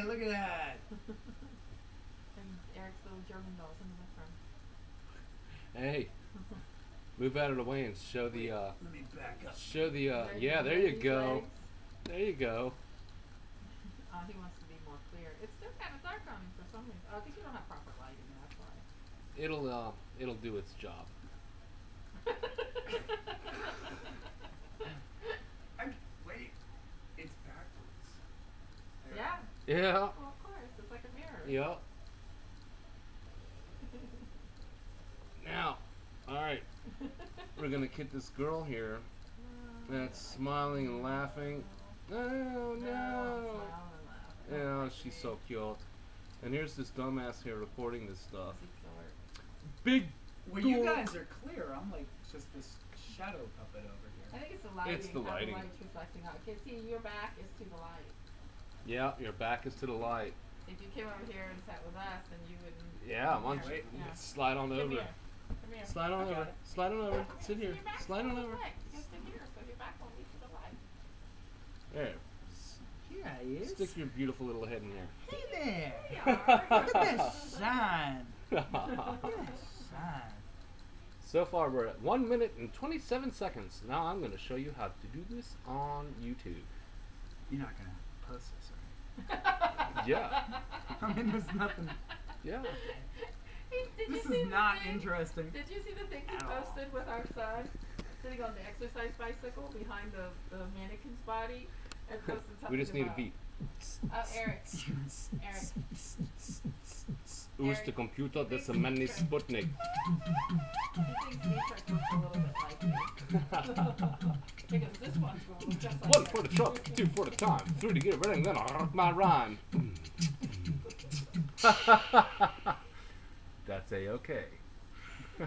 Hey, look at that. and Eric's little German doll's in the background. Hey. Move out of the way and show the. Uh, Let me back up. Show the. Uh, There's yeah, there you go. Legs. There you go. Uh, he wants to be more clear. It's still kind of dark on him for some reason. Oh, I think you don't have proper lighting. That's why. It'll uh, it'll do its job. yeah. Yeah. Well, of course. It's like a mirror. Yep. Now, all right, we're gonna get this girl here that's smiling and laughing. Oh Smile no! and laugh. Yeah, she's so cute. And here's this dumbass here recording this stuff. She's short. Big. When you guys are clear, I'm like just this shadow puppet over here. I think it's the lighting. It's the how lighting. light's reflecting out. Okay, see, your back is to the light. Yeah, your back is to the light. If you came over here and sat with us, then you wouldn't. Yeah, come why here. don't you Yeah. slide on Come over. here. Come here. Slide on I over. it. Slide on over. Sit here. your Slide on over. light. You gotta sit here, so your back won't be to the light. There. Here I is. Stick your beautiful little head in there. Hey there. There you are. Look at this shine. Look at this shine. so far, we're at one minute and 27 seconds. Now I'm going to show you how to do this on YouTube. You're not gonna post this, right? Yeah. I mean, there's nothing. Yeah. Hey, did you This see is not thing? interesting. Did you see the thing he At all. posted with our son sitting on the exercise bicycle behind the, the mannequin's body? And posted something we just need a about- beat. Oh, Eric. Eric. Use the computer, there's a many Sputnik. He thinks Matrix looks a little bit like me. because this one's going to look just like One for the truck, two for the time, three to get ready, and then I'll rock my rhyme. That's a okay.